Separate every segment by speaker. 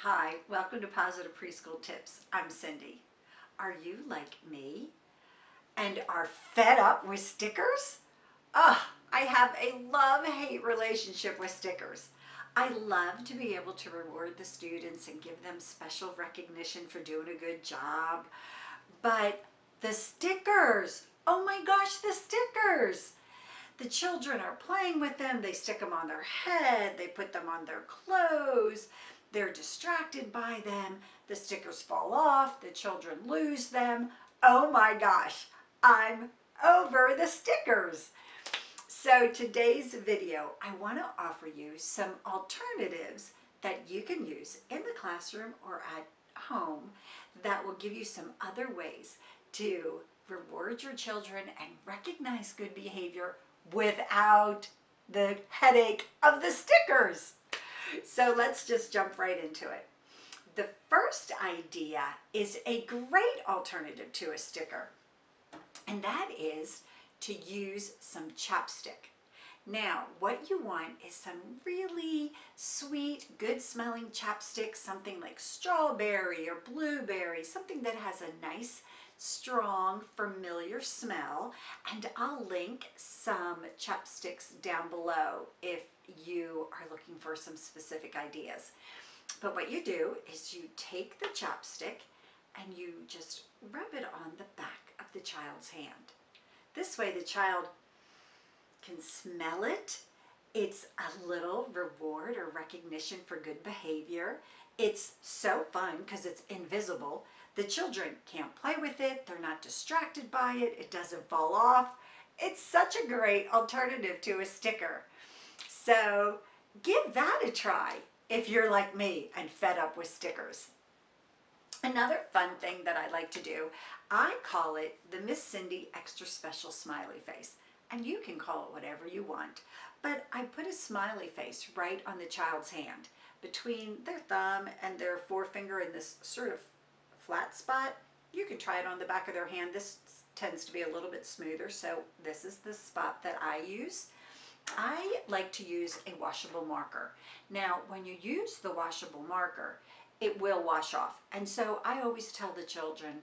Speaker 1: Hi, welcome to Positive Preschool Tips. I'm Cindy. Are you like me and are fed up with stickers? Ugh, I have a love-hate relationship with stickers. I love to be able to reward the students and give them special recognition for doing a good job. But the stickers, oh my gosh, the stickers. The children are playing with them. They stick them on their head. They put them on their clothes. They're distracted by them. The stickers fall off. The children lose them. Oh my gosh, I'm over the stickers. So today's video, I want to offer you some alternatives that you can use in the classroom or at home that will give you some other ways to reward your children and recognize good behavior without the headache of the stickers. So let's just jump right into it. The first idea is a great alternative to a sticker, and that is to use some chapstick. Now, what you want is some really sweet, good smelling chapstick, something like strawberry or blueberry, something that has a nice, strong, familiar smell. And I'll link some chapsticks down below if you are looking for some specific ideas. But what you do is you take the chapstick and you just rub it on the back of the child's hand. This way the child can smell it. It's a little reward or recognition for good behavior. It's so fun because it's invisible. The children can't play with it. They're not distracted by it. It doesn't fall off. It's such a great alternative to a sticker. So give that a try if you're like me and fed up with stickers. Another fun thing that I like to do, I call it the Miss Cindy Extra Special Smiley Face. And you can call it whatever you want. But I put a smiley face right on the child's hand between their thumb and their forefinger in this sort of flat spot. You can try it on the back of their hand. This tends to be a little bit smoother, so this is the spot that I use. I like to use a washable marker. Now, when you use the washable marker, it will wash off. And so I always tell the children,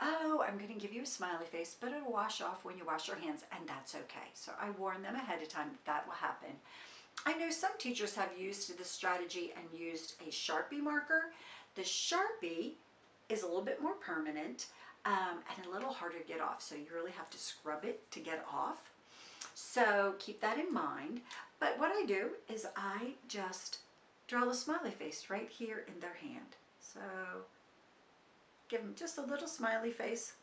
Speaker 1: oh, I'm going to give you a smiley face, but it'll wash off when you wash your hands, and that's okay. So I warn them ahead of time that that will happen. I know some teachers have used this strategy and used a Sharpie marker. The Sharpie is a little bit more permanent um, and a little harder to get off, so you really have to scrub it to get off. So keep that in mind. But what I do is I just draw a smiley face right here in their hand. So give them just a little smiley face.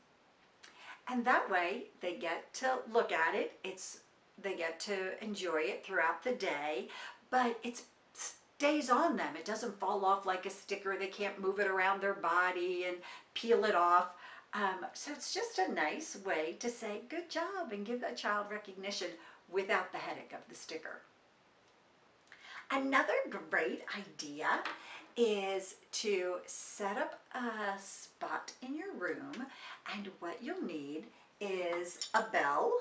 Speaker 1: And that way they get to look at it. It's They get to enjoy it throughout the day, but it stays on them. It doesn't fall off like a sticker. They can't move it around their body and peel it off. Um, so it's just a nice way to say good job and give that child recognition without the headache of the sticker. Another great idea is to set up a spot in your room and what you'll need is a bell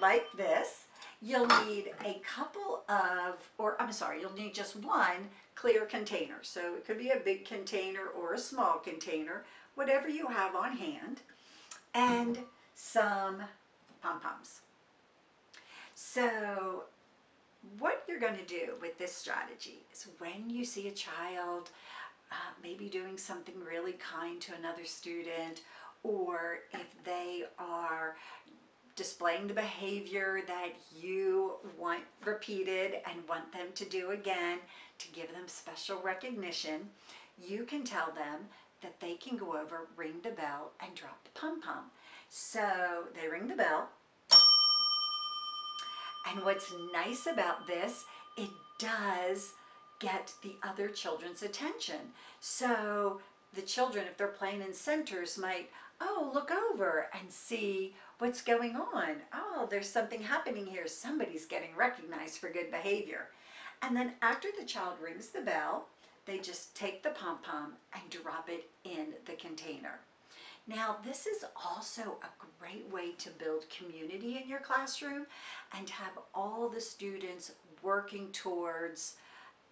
Speaker 1: like this. You'll need a couple of, or I'm sorry, you'll need just one clear container. So it could be a big container or a small container, whatever you have on hand, and some pom-poms. So what you're going to do with this strategy is when you see a child uh, maybe doing something really kind to another student or if they are displaying the behavior that you want repeated and want them to do again to give them special recognition, you can tell them that they can go over, ring the bell, and drop the pom-pom. So they ring the bell, and what's nice about this, it does get the other children's attention. So the children, if they're playing in centers, might, oh, look over and see what's going on. Oh, there's something happening here. Somebody's getting recognized for good behavior. And then after the child rings the bell, they just take the pom-pom and drop it in the container. Now, this is also a great way to build community in your classroom and have all the students working towards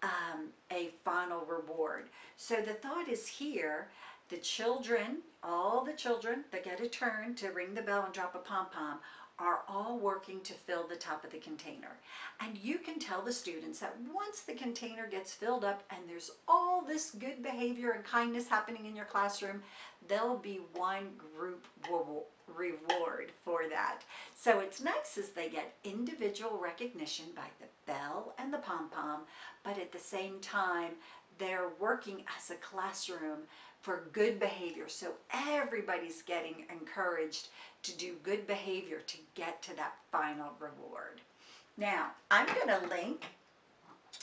Speaker 1: um, a final reward. So the thought is here, the children, all the children that get a turn to ring the bell and drop a pom-pom are all working to fill the top of the container. And you can tell the students that once the container gets filled up and there's all this good behavior and kindness happening in your classroom, there'll be one group reward for that. So it's nice as they get individual recognition by the bell and the pom-pom, but at the same time, they're working as a classroom for good behavior. So everybody's getting encouraged to do good behavior to get to that final reward. Now, I'm going to link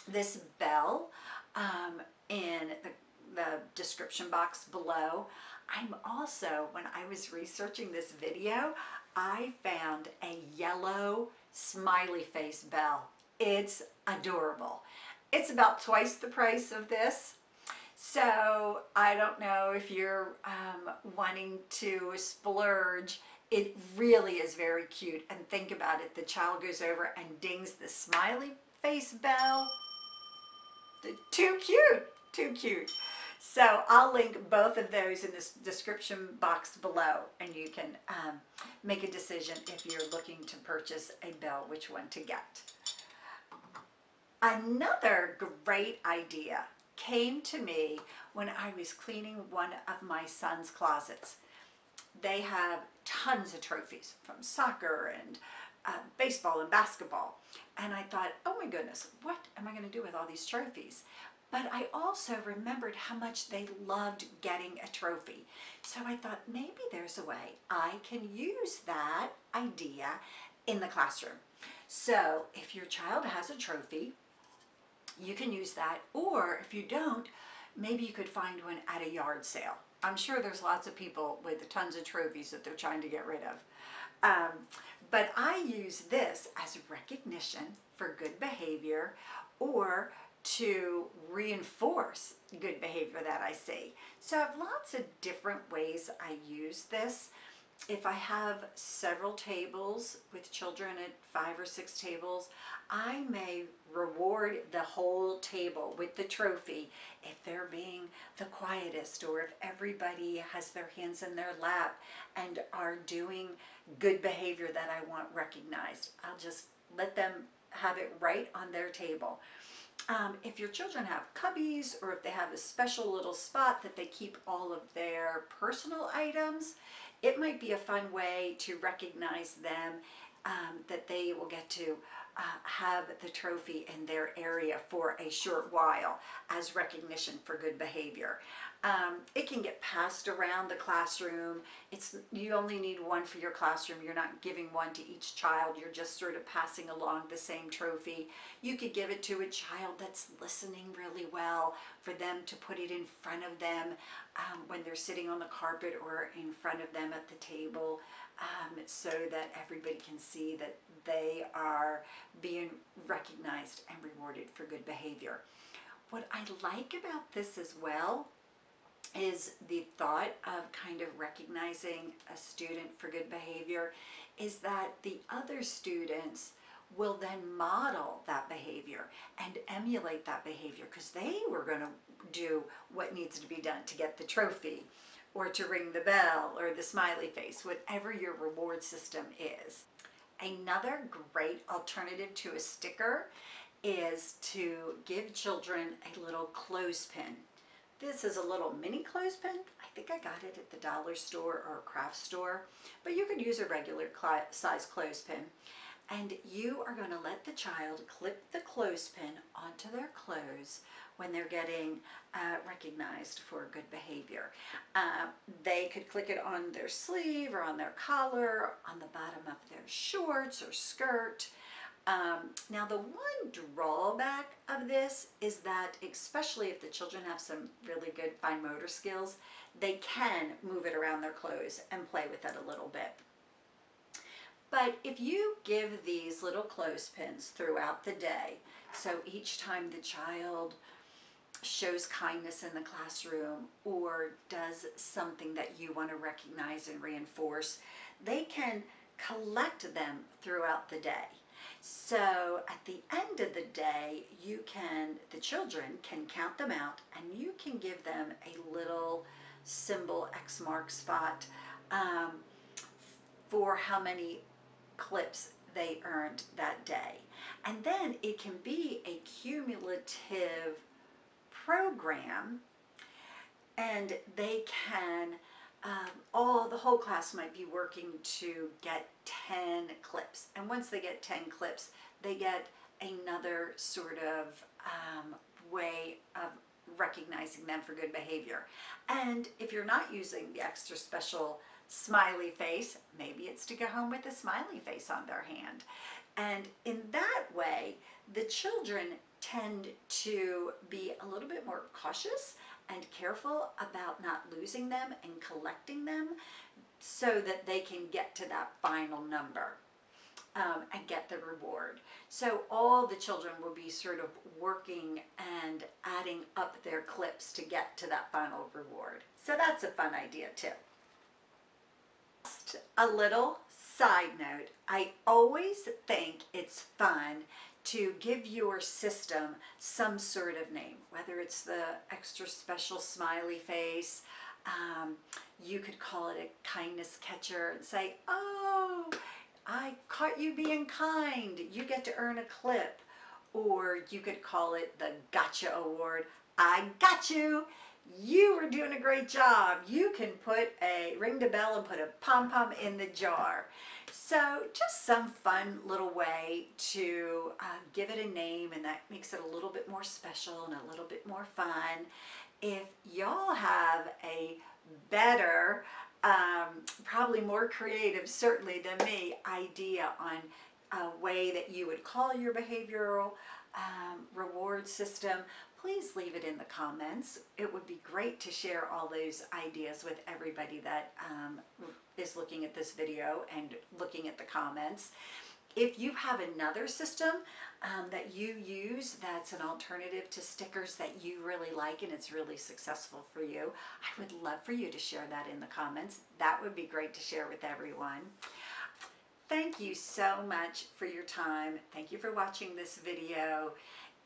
Speaker 1: this bell um, in the, the description box below. I'm also, when I was researching this video, I found a yellow smiley face bell. It's adorable. It's about twice the price of this. So I don't know if you're um, wanting to splurge. It really is very cute. And think about it. The child goes over and dings the smiley face bell. Too cute. Too cute. So I'll link both of those in this description box below and you can um, make a decision if you're looking to purchase a bell, which one to get. Another great idea came to me when I was cleaning one of my son's closets. They have tons of trophies from soccer and uh, baseball and basketball. And I thought, oh my goodness, what am I going to do with all these trophies? But I also remembered how much they loved getting a trophy. So I thought maybe there's a way I can use that idea in the classroom. So if your child has a trophy, you can use that. Or if you don't, maybe you could find one at a yard sale. I'm sure there's lots of people with tons of trophies that they're trying to get rid of. Um, but I use this as recognition for good behavior or to reinforce good behavior that I see. So I have lots of different ways I use this. If I have several tables with children at five or six tables, I may reward the whole table with the trophy if they're being the quietest or if everybody has their hands in their lap and are doing good behavior that I want recognized. I'll just let them have it right on their table. Um, if your children have cubbies or if they have a special little spot that they keep all of their personal items, it might be a fun way to recognize them um, that they will get to uh, have the trophy in their area for a short while as recognition for good behavior. Um, it can get passed around the classroom. It's You only need one for your classroom. You're not giving one to each child. You're just sort of passing along the same trophy. You could give it to a child that's listening really well for them to put it in front of them um, when they're sitting on the carpet or in front of them at the table um, so that everybody can see that they are being recognized and rewarded for good behavior. What I like about this as well is the thought of kind of recognizing a student for good behavior is that the other students will then model that behavior and emulate that behavior because they were going to do what needs to be done to get the trophy or to ring the bell or the smiley face, whatever your reward system is. Another great alternative to a sticker is to give children a little clothespin. This is a little mini clothespin. I think I got it at the dollar store or craft store, but you could use a regular size clothespin. And you are going to let the child clip the clothespin onto their clothes when they're getting uh, recognized for good behavior. Uh, they could click it on their sleeve or on their collar, on the bottom of their shorts or skirt. Um, now the one drawback of this is that, especially if the children have some really good fine motor skills, they can move it around their clothes and play with it a little bit. But if you give these little clothespins throughout the day, so each time the child shows kindness in the classroom or does something that you want to recognize and reinforce, they can collect them throughout the day. So at the end of the day, you can, the children can count them out and you can give them a little symbol X mark spot um, for how many clips they earned that day. And then it can be a cumulative program and they can um, all the whole class might be working to get 10 clips and once they get 10 clips they get another sort of um, way of recognizing them for good behavior and if you're not using the extra special smiley face maybe it's to go home with a smiley face on their hand and in that way the children tend to be a little bit more cautious and careful about not losing them and collecting them so that they can get to that final number um, and get the reward. So all the children will be sort of working and adding up their clips to get to that final reward. So that's a fun idea too. Just a little side note, I always think it's fun to give your system some sort of name, whether it's the extra special smiley face, um, you could call it a kindness catcher and say, oh, I caught you being kind, you get to earn a clip. Or you could call it the Gotcha Award, I got you, you were doing a great job. You can put a, ring the bell and put a pom-pom in the jar. So just some fun little way to uh, give it a name and that makes it a little bit more special and a little bit more fun. If y'all have a better, um, probably more creative certainly than me, idea on a way that you would call your behavioral um, reward system, please leave it in the comments. It would be great to share all those ideas with everybody that um, is looking at this video and looking at the comments. If you have another system um, that you use that's an alternative to stickers that you really like and it's really successful for you, I would love for you to share that in the comments. That would be great to share with everyone. Thank you so much for your time. Thank you for watching this video.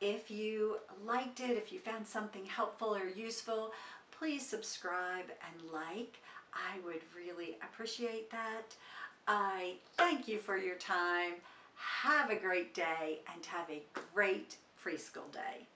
Speaker 1: If you liked it, if you found something helpful or useful, please subscribe and like. I would really appreciate that. I thank you for your time. Have a great day and have a great preschool day.